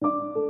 you